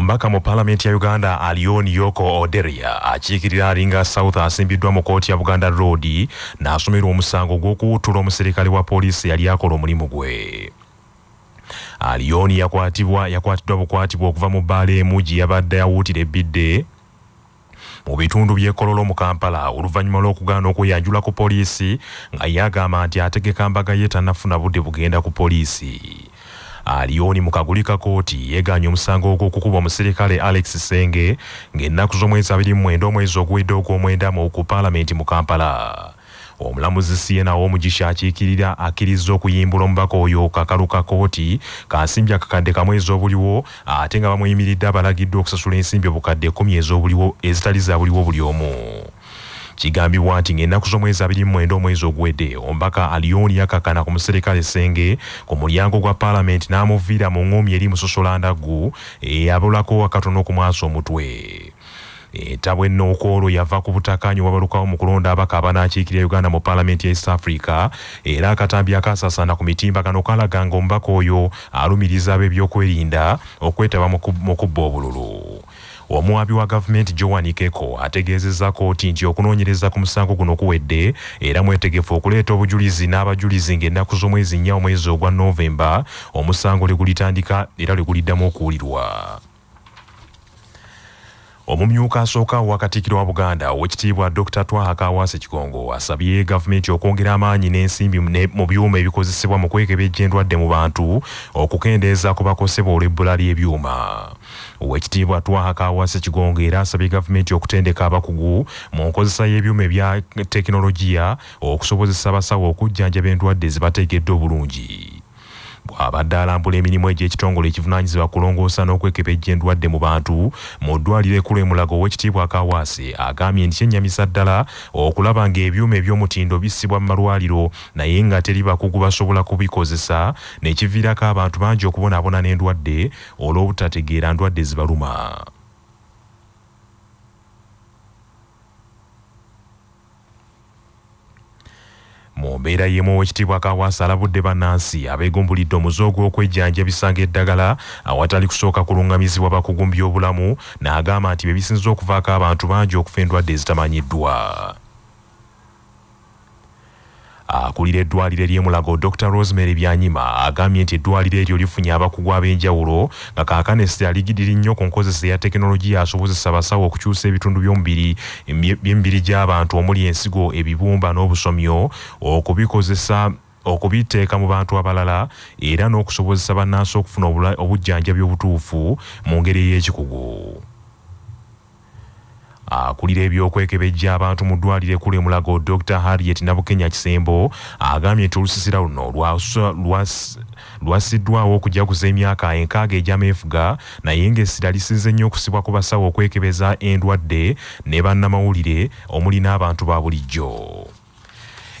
omubaka mu paalamenti ya uganda alion yoko oderia akiikirira alinga south asimbiddwa mu kooti ya buganda road n'asomerwa omusango gw'okuwuttula omuserikale wa poliisi yali akola omulimu gwe. Alioni yakwatibwa yakwatiddwa bukwatibwa okuva mu bbaala emu gye yabadde awuutira ebbidde mu bitundu by'ekololo mu kampala oluvannyuma lw'okugaana okweyanjula ku poliisi nga yagamba nti ategeka mbaga ye tannafuna budde bugenda ku poliisi alioni mu kaguli ka kooti yeeganye omusango ogw'okukuba omuserikale alex senge ng'ennaku z'omwezi abiri mwenda omwezi oguwedde ogw'omwenda mu ku paalamenti mu kampala. Omulamuzi siena w'omugisha akiikirira akkiriza okuyimbula omubaka oyo kakalu ka kooti kansimbi akakadde kamu ez'obuliwo ate nga bamuyimiridde abalagiddwa okusasula ensimbi obukadde ekkumi ez'obuliwo ezitali za buliwo buli omu kigambibwa nti ng'ennaku z'omwezi abiri mu mwenda omwezi oguwedde omubaka alioni yakakana ku muserikale senge ku mulyango gwa paalamenti n'amuviira mu ŋŋoomi eri musosolandaggu eyabulako akatono okumwasa omutwe. Entabwe enookoolo yava ku butakanyi wabalukawo mu kulonda abaka abanaakiikirira uganda mu paalamenti ya east africa era akatambi akasaasaana ku mitimbagano kalaga nga omubaka oyo alumiriza ab'ebyokwerinda okwetaba mu kubba obululu omuwabi wa gavumenti joan keko ategeezezza kooti nti okunoonyereza ku musango guno kuwedde era mwetegefu okuleeta obujulizi n'abajulizi ng'ennaku z'omwezi nnya omwezi ogwa novemba omusango lwe gulitandika era lwe guliddamu okuwulirwa. Omumyuka asooka wa katikkiro wa buganda owekitiibwa dr twaha kawaase kigongo asabye gavumenti okwongera amaanyi n'ensimbi mu byuma ebikozesebwa mu kwekebejja endwadde mu bantu okukendeeza ku bakosebwa olw'ebbula ly'ebyuma owekitiibwa twaha kawaase kigongo era asabye gavumenti okutendeka abakugu mu nkozesa y'ebyuma ebya tekinologiya okusobozesa abasawo okujjanjaba endwadde zibateekeddwa obulungi bw'abadde alambula emirimu egy'ekitongole ekivunaanyizibwa kulongoosa n'okwekebejja endwadde mu bantu mu ddwaliro ekkulu emulago ow'ekitiibwa kawaase agambye nti kyennyamisa ddala okulaba ng'ebyuma eby'omutindo bissibwa mu malwaliro naye nga teri bakugu basobola kubikozesa nekiviirako abantu bangi okubonaabona n'endwadde olw'obutategeera ndwadde zibaluma mu mbeera y'emu owekitiibwa kawaasa alabudde bannansi abeegumbulidde omuze ogw'okwejjanjabisanga eddagala awatali kusooka kulungamizibwa bakugu mu byobulamu n'agamba nti bye bisinza okuvaako abantu bangi okufa endwadde ezitamanyiddwa akulira eddwaliro ery'emulago dr. Rosemary byanyima agambye nti eddwaliro eryo lifunye abakugu ab'enjawulo nga kaakano essira ligidiri nnyo ku nkozesa eya tekinologiya asobozesa abasawo okukyusa ebitundu by'omubiri by'emibiri gy'abantu omuli ensigo ebibumba n'obusomyo okubikozesa okubiteeka mu bantu abalala era n'okusobozesa bannansi okufuna obujjanjabi obutuufu mu ngeri ey'ekikugu akulira ebyokwekebejja abantu mu ddwaliro ekkulu emulago dr harriet nabukenya kisembo agambye nti olusisira luno lwasiddwawo okujaguza emyaka enkaaga egy'ameefuga naye ng'essira lisinze nnyo okusibwa ku basawo okwekebeza endwadde ne bannamawulire omuli n'abantu ba bulijjo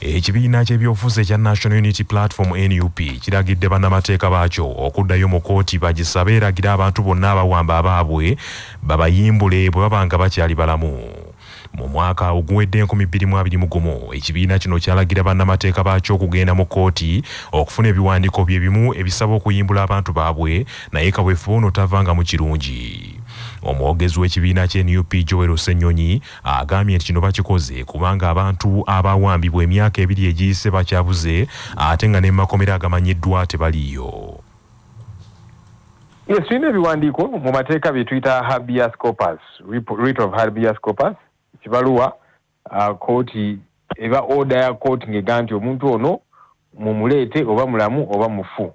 ekibiina ky'ebyobufuzi ekya national unity platform nup kiragidde bannamateeka baakyo okuddayo mu kooti bagisabe eragira abantu bonna abawamba abaabwe babayimbule bwe baba nga bakyali balamu. Mu mwaka oguwedde 2021 ekibiina kino kyalagira bannamateeka baakyo okugenda mu kooti okufuna ebiwandiiko bye bimu ebisaba okuyimbula abantu baabwe naye kabwefuba ono tavanga mu kirungi omwogezi w'ekibiina ky'enup joel ssenyonyi agambye nti kino bakikoze kubanga abantu abawambibwa emyaka ebiri egiyise bakyabuze ate nga n'emakomera agamanyiddwa tebaliiyo yes tulina ebiwandiiko mu mateeka bye tuyita habeas corpus writ of habeas corpus kibaluwa kooti eba oda ya kooti ng'ega nti omuntu ono mumuleete oba mulamu oba mufu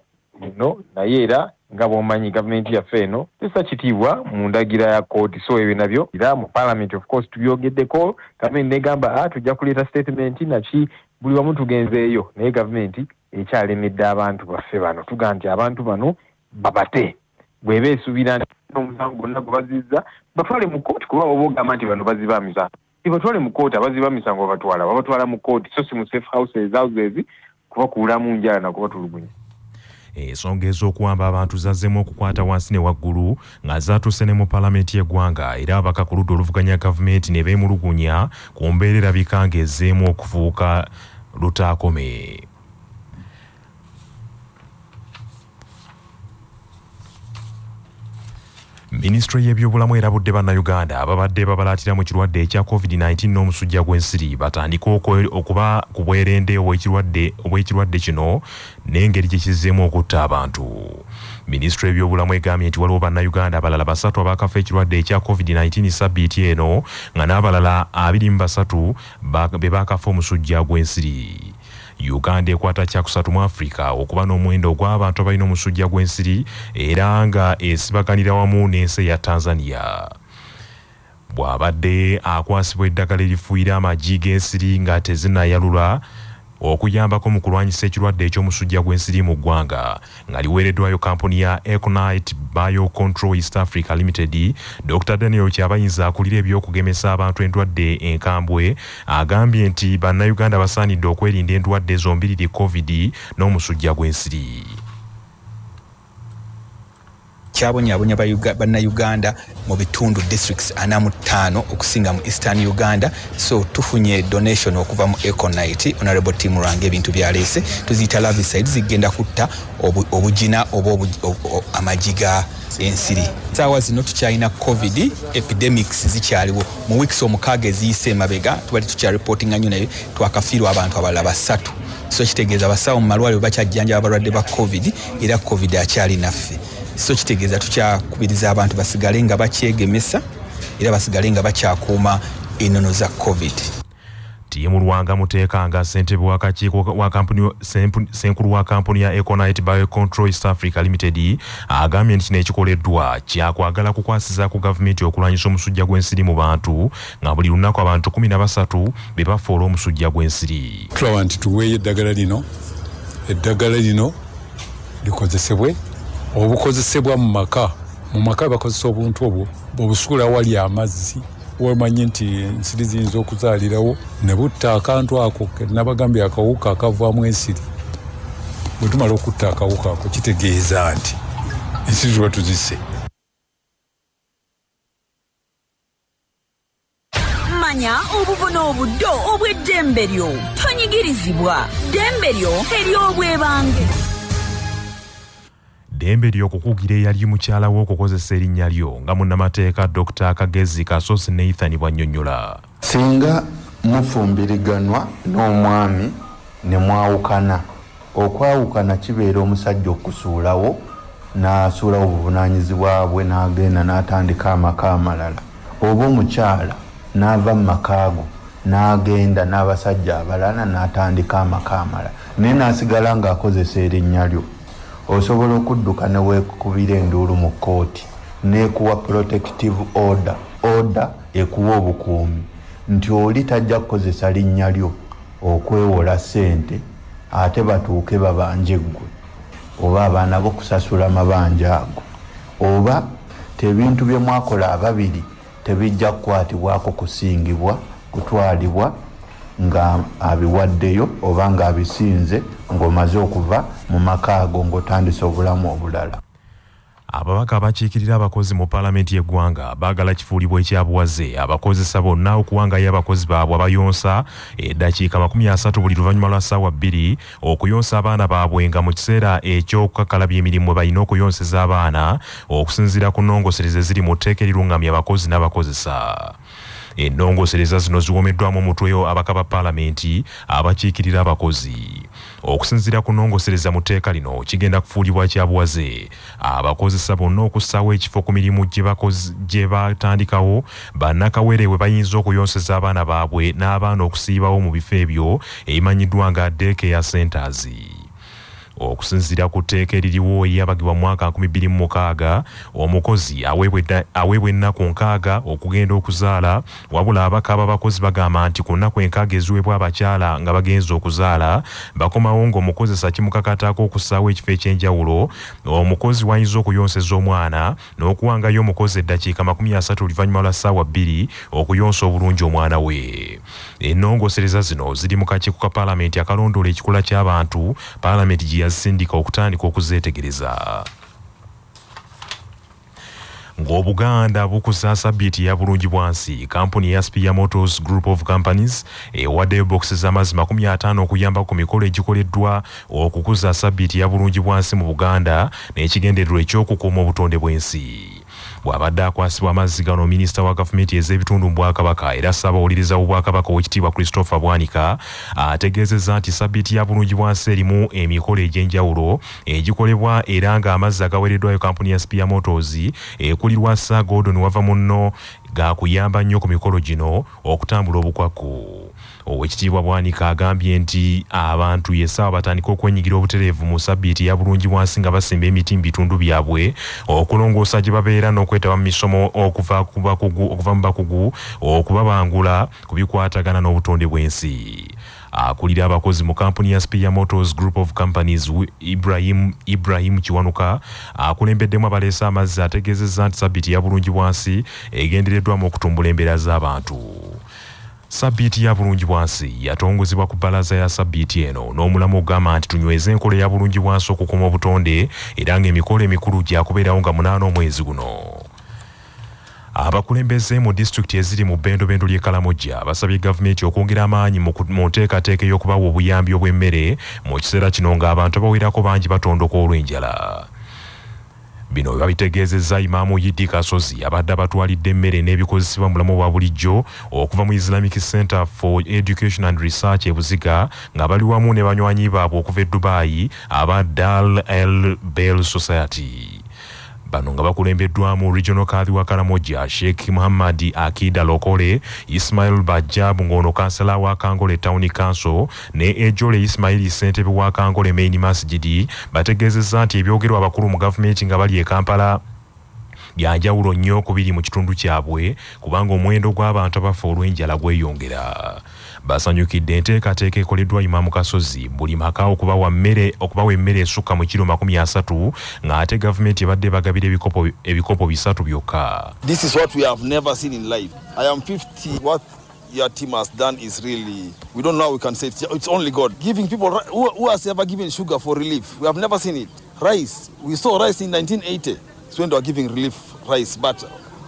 no naye era nga bwomanyi gavumenti yaffe eno tesa kitiibwa mu ndagira ya kooti so ebyo nabyo era mu parliament of course tubyogeddeko. Gavumenti negamba a tujja kuleeta statement naki buli wamu tugenzeeyo. Naye gavumenti ekyalemedde abantu baffe bano tuga nti abantu bano babate. Bweba esuubira nti omusango gwonna gwe bazizza batwale mu kooti kuba oba ogamba nti bano baziba misango. Tibatwale mu kooti abaziba misango babatwala babatwala mu kooti so si mu safe houses houses kubakuulamu njala nakubatulugunya ensonga ez'okuwamba abantu zazzemu okukwata wansi ne waggulu nga zaatuuse ne mu paalamenti y'eggwanga. Era abaka ku ludda oluvuganya gavumenti ne beemulugunya ku mbeera erabika ng'ezzeemu okufuuka lutaakome minisitule y'ebyobulamu erabudde bannayuganda ababadde babalaatira mu kirwadde ekya covid-19 n'omusujja gw'ensiri batandike okwe- okuba ku bwerende obw'ekirwadde kino n'engeri gye kizzeemu okutta abantu. Minisitule y'ebyobulamu egambye nti waliwo bannayuganda abalala basatu abaakafa ekirwadde ekya covid-19 sabbiiti eno nga n'abalala 23 ba- be baakafa omusujja gw'ensiri uganda ekwata kyakusatu mu afirika okuba n'omuwendo ogw'abantu abalina omusujja gw'ensiri era nga esibaganira wamu n'ensi eya tanzania. Bw'abadde akwasibwa eddagala erifuuyira amagi g'ensiri nga tezinayalula okuyambako mu kulwanyisa ekirwadde eky'omusujja gw'ensiri mu ggwanga nga liweereddwayo kampuni ya econite biocontrol east africa limited dr. Daniel kyabayinza akulira ebyokugemesa abantu endwadde enkambwe agambye nti bannayuganda basaanidde okwerinda endwadde zombiriri covid n'omusujja gw'ensiri kyabonyabonya Bayuga- bannayuganda mu bitundu districts ana mu ttaano okusinga mu eastern uganda. So tufunye donation okuva mu econite honorable team lwange ebintu byaleese tuziyita laviside zigenda kutta obu- obugina oba amagi ga ensiri. Saawa zino tukyalina covid epidemics zikyaliwo. Mu weeks omukaaga eziyise emabega tubali tukyaripotinga nnyo naye twakafiirwa abantu abalala basatu. So kitegeeza abasawo mu malwaliro bakyajjanjaba abalwadde ba covid era covid akyali naffe so kitegeeza tukyakubiriza abantu basigale nga bakyegemesa era basigale nga bakyakuuma ennono za covid. Tiimu lwanga muteeka nga ssentebe w'akakiiko wa kampuni senkulu wa kampuni ya econite biocontrol east africa limited agambye nti kino ekikoleddwa kyakwagala kukwasiza ku gavumenti okulwanyisa omusujja gw'ensiri mu bantu nga buli lunaku abantu 13 be bafa olw'omusujja gw'ensiri. Tulaba nti tuweeyo eddagala lino. Eddagala lino likozesebwe obukozesebwa mu maka mu maka bakozesa obuntu obwo bwebusuula wali amazzi wemanyi nti ensiri ziyinza okuzaalirawo ne butta akantu ako kenabagambye akawuka akavaamu ensiri. Bwe tumala okutta akawuka ako kitegeeza nti ensiri tuba tuzise manya obuvuna obuddo obw'eddembe lyo tonyigirizibwa. Ddembe lyo ery'obwebange ddembe ly'okukugira eyali mukyala we okukozesa erinnya lyo nga munnamateeka dr kagezi kasosi nathan bwannyonnyola singa mufumbiriganwa n'omwami ne mwawukana okwawukana kibeera omusajja okusuulawo n'asuulawo obuvunanyizibwa bwe n'agenda n'atandika amaka amalala. Oba omukyala n'ava mu makaago n'agenda n'abasajja abalala n'atandika amaka amalala. Naye n'asigala ng'akozesa erinnya lyo osobola okudduka ne weekubira enduulu mu kkooti neekuwa protective order. Order ekuwa obukuumi. Nti oli tajja kukozesa linnya lyo okwewola ssente ate batuuke babanje ggwe oba abaana bokusasula mabanja ago. Oba tebintu bye mwakola ababiri tebijja kukwatibwako kusingibwa kutwalibwa nga abiwaddeyo oba ng'abisinze ng'omaze okuva mu maka ago ng'otandise obulamu obulala. Ababaka abakiikirira abakozi mu paalamenti y'eggwanga baagala kifuulibwa ekyabuwaze abakozesa bonna okuwangayo abakozi baabwe abayonsa eddakiika 30 buli luvannyuma lwa ssaawa bbiri okuyonsa abaana baabwe nga mu kiseera eky'okukakalabya emirimu mwe balina okuyonseza abaana okusinziira ku nnongosereza eziri mu tteeka eriruŋŋamya abakozi n'abakozesa ennongosereza zino ziwomeddwamu omutwe abaka ba paalamenti abakiikirira abakozi. Okusinziira ku nnongosereza mu tteeka lino kigenda kufuulibwa kyabuwaze abakozesa bonna okussaawo ekifo ku mirimu gye batandikawo bannakawere bwe bayinza okuyonseza abaana baabwe n'abaana okusiibawo mu bifo ebyo ebimanyiddwa nga deke ya centers okusinziira ku tteeka eririwo eryabagibwa mwaka 2006 omukozi aweebwa ennaku nkaaga okugenda okuzaala wabula abakaaba abakozi bagamba nti ku nnaku enkaaga eziweebwa abakyala nga bagenza okuzaala bakomawo ng'omukozesa kimukakatako okussaawo ekifo ekyenjawulo. Omukozi wayinza okuyonseza omwana n'okuwangayo omukozi eddakiika 30 oluvannyuma lwa ssaawa bbiri okuyonsa obulungi omwana we. Ennongosereza zino ziri mu kakiiko ka paalamenti akalondoola ekikula ky'abantu. Paalamenti gye yazisindika okutandika okuzeetegereza. Ng'obuganda bukusa sabbiiti ya bulungi bwansi. Kampuni ya spia motors group of companies ewaddeyo bokisi z'amazzi 50 okuyamba ku mikolo egikoleddwa okukuza sabbiiti ya bulungi bwansi mu buganda n'ekigendererwa ekyokukuuma obutonde bw'ensi bw'abadde akwasibwa amazzi gano minisita wa gavumenti ez'ebitundu mu bwakabaka era ssaabawuliriza w'obwakabaka owekitiibwa christopher bwanika ategeezezza nti sabbiiti ya bulungi bwansi erimu emikolo egy'enjawulo egikolebwa era ng'amazzi agaweereddwayo kampuni ya spia motors ekulirwa sir gordon wava munno gakuyamba nnyo ku mikolo gino okutambula obukwakku owekitiibwa bwanika agambye nti abantu yesaawa batandika okwenyigira obutereevu mu sabbiiti ya bulungi bwansi nga basimba emiti mu bitundu byabwe okulongoosa gye babeera n'okwetaba mu misomo okuva mu bakugu okubabangula ku bikwatagana n'obutonde bw'ensi akulira abakozi mu kampuni ya spia motors group of companies ibrahim, ibrahim kiwanuka. Akulembeddemu abaleese amazzi ategeezezza nti sabbiiti ya bulungi bwansi egendereddwamu okutumbula embeera z'abantu. Sabbiiti ya bulungi bwansi yatongozebwa ku bbalaza ya sabbiiti eno n'omulamu ogamba nti tunyweze enkola ya bulungi bwansi okukuuma obutonde era ng'emikolo emikulu gyakubeerawo nga munaana omwezi guno abakulembeze mu disitulikiti eziri mu bbendobendo ly'e kalamojja basabye gavumenti okwongera amaanyi mu nteekateeka ey'okubawa obuyambi obw'emmere mu kiseera kino ng'abantu abawerako bangi batondoka olw'enjala. Bino babitegeezezza imaamu yiddi kasozi abadde abatwalidde emmere n'ebikozesebwa mu bulamu bwa bulijjo okuva mu islamic center for education and research ebuziga nga bali wamu ne banywanyi baabwe okuva e dubayi aba dal el bel society bano nga bakulembeddwamu regional kadhi wa karamoja sheikh muhammad akida lokole ismail bajabu ng'ono kansala wa kangole town council ne ejole ismaili ssentebe wa kangole main masjidi bategeezezza nti ebyogerwa abakulu mu gavumenti nga bali e kampala byanjawulo nnyo ku biri mu kitundu kyabwe kubanga omuwendo gw'abantu abafa olw'enjala gweyongera basanyukidde enteekateeka ekoleddwa imamu kasozi buli maka okubawa mmere okubawa emmere esukka mu kiro makumi asatu ng'ate gavumenti ebadde bagabira ebikopo, ebikopo bisatu byokka This is what we have never seen in life. I am 50. What your team has done is really, we don't know how we can say it. It's only God. Giving people, who, who has ever given sugar for relief? We have never seen it. Rice, we saw rice in 1980. so when they were giving relief rice. But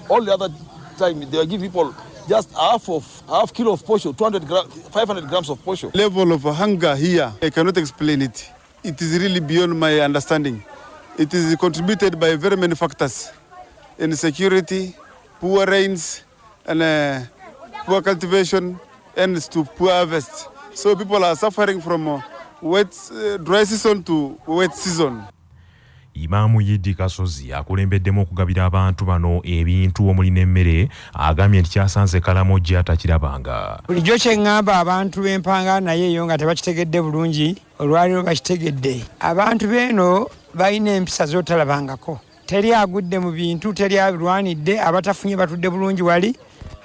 all the other time, they were giving people just half of, half kilo of posho, 200 gra- 500 grams of posho. level of hunger here, I cannot explain it. It is really beyond my understanding. It is contributed by very many factors insecurity, poor rains, and uh, poor cultivation, and to poor harvest. So people are suffering from uh, wet, uh, dry season to wet season. Imaamu yiddi kasozi akulembeddemu okugabira abantu bano ebintu omuli n'emmere agambye nti kyasanze kalamojja takirabanga bulijjo kye ŋŋamba abantu b'empanga naye eyo nga tebakitegedde bulungi olwaliro bakitegedde abantu beeno balina empisa z'otalabangako. Teri agudde mu bintu teri abirwanidde abatafunye batudde bulungi wali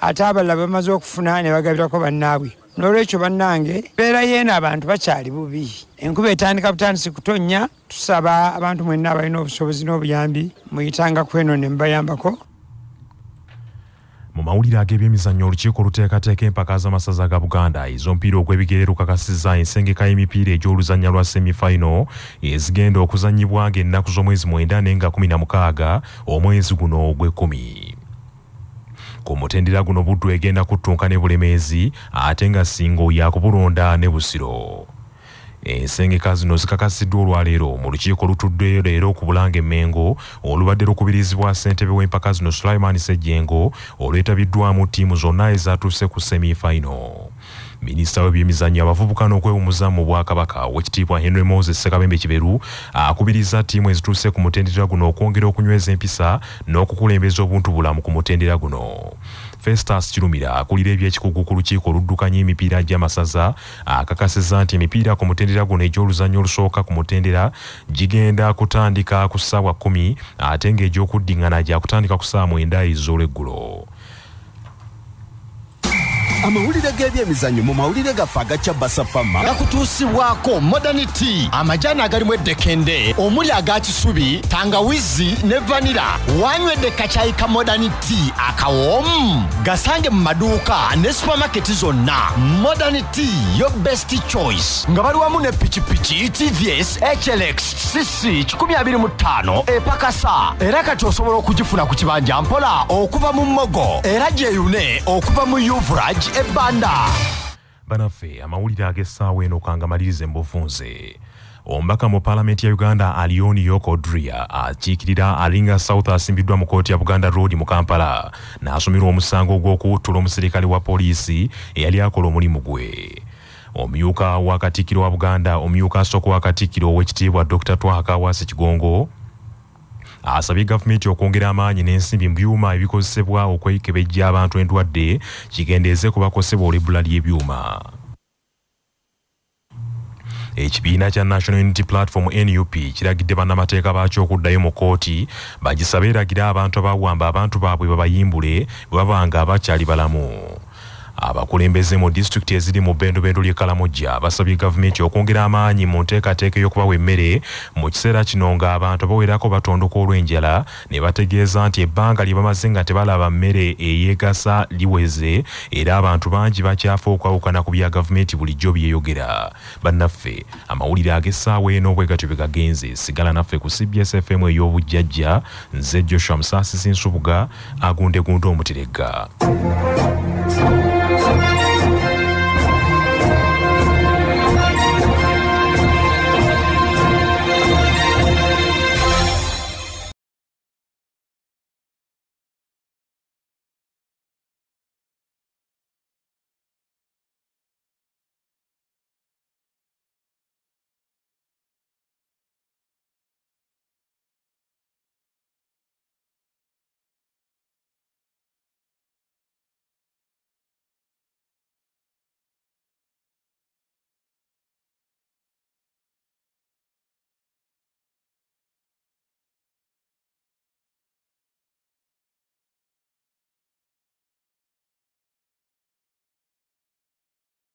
ate abalala bamaze okufuna ne bagabirako bannaabwe n'olwekyo bannange mbeera yeeno abantu bakyali bubi. Enkuba etandika butandisi kutonnya tusaba abantu mwenna abalina obusobozi n'obuyambi muyitanga kweno ne mubayambako mu mawulire ag'ebyemizannyo olukiiko oluteekateeka empaka z'amasaza ga buganda ez'omupiira ogw'ebigere lukakasizza ensengeka y'emipiira egy'oluzannya lwa semifino ezigenda okuzannyibwa ng'ennaku z'omwezi mwenda nenga 16 omwezi guno ogw'ekkumi ku mutendera guno buddu egenda kuttunka ne bulemeezi ate nga singo yakubulonda ne busiro. Ensengeka zino zikakasiddwa olwaleero mu lukiiko olutudde leero ku bulanga emmengo olubadde lukubirizibwa ssentebe w'empaka zino sulaiman sejjengo olwetabiddwamu ttiimu zonna ezatuuse ku semifino minisita w'ebyemizannyo abavubuka n'okwewumuza mu bwakabaka owekitiibwa henry moses sekabembe kiberu akubiriza ttiimu ezituuse ku mutendera guno okwongera okunyweza empisa n'okukulembeza obuntu bulamu ku mutendera guno. Festus kirumira akulira ebyekikugu ku lukiiko oluddukanya emipiira gy'amasaza akakasizza nti emipiira ku mutendera guno egy'oluzannyo olusooka ku mutendera gigenda kutandika ku ssaawa 1 ate ng'egy'okuddiŋŋana gyakutandika ku ssaawa 9 ez'olweggulo amawulire g'ebyemizannyo mu mawulire gaffe agacya basafama gakutuusibwako modernity amajaani agalimu eddekende omuli aga kisubi tangawizi ne vanira wanywedde kacyayi ka modernity akawoomu gasange mu maduuka ne supamaketi zonna. Modernity yo best choice. Nga bali wamu ne pikipiki tvs hlx cc 25 epakasa. Era kati osobola okugifuna ku kibanja mpola okuva mu mogo. Era gyeyune okuva mu uvrage ebbanda. Banaffe amawulire ag'essaawa eno kangamalirize mbufunze omubaka mu paalamenti ya uganda alioni yoko odria akiikirira alinga south asimbiddwa mu kooti ya buganda road mu kampala. N'asomerwa omusango gw'okuwuttula omuserikale wa poliisi eyali akola omulimu gwe. Omumyuka wa katikkiro wa buganda omumyuka asooka wa katikkiro ow'ekitiibwa dr twahakawasi kigongo asabye gavumenti okwongera amaanyi n'ensimbi mu byuma ebikozesebwa okwekebejja abantu endwadde kigendeeze kubakosebwa olw'ebbula ly'ebyuma. Ekibiina kya national unity platform nup kiragidde bannamateeka baakyo okuddayo mu kooti bagisabe eragire abantu abawamba abantu baabwe babayimbule bwe baba nga bakyali balamu abakulembeze mu disitulikiti eziri mu bendobendo ly'e kalamojja basabye gavumenti okwongera amaanyi mu nteekateeka y'okubawa emmere. Mu kiseera kino ng'abantu abawerako batondoka olw'enjala ne bategeeza nti ebbanga lye bamaze nga tebalaba mmere eyeegasa liweze era abantu bangi bakyafa okwawukana ku bya gavumenti bulijjo byeyogera. Bannaffe amawulire ag'essaawa eno bwe gatyo bwe gagenze. Sigala naffe ku cbs fm ey'obujjajja nze joshua musaasisi nsubuga agundegunda omuteregga Thank you.